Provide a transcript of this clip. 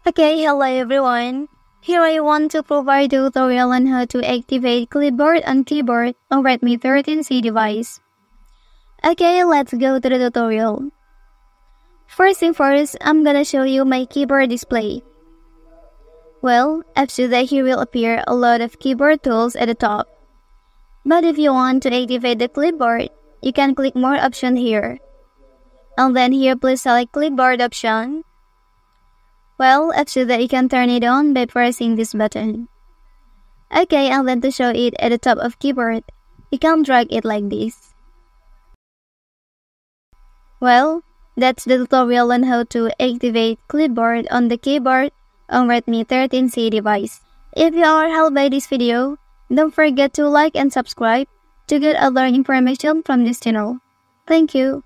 Okay, hello everyone. Here I want to provide a tutorial on how to activate clipboard on keyboard on Redmi 13C device. Okay, let's go to the tutorial. First thing first, I'm gonna show you my keyboard display. Well, after that here will appear a lot of keyboard tools at the top. But if you want to activate the clipboard, you can click more option here. And then here please select clipboard option well, after that you can turn it on by pressing this button. Okay, and then to show it at the top of keyboard, you can drag it like this. Well, that's the tutorial on how to activate clipboard on the keyboard on Redmi 13C device. If you are helped by this video, don't forget to like and subscribe to get other information from this channel. Thank you.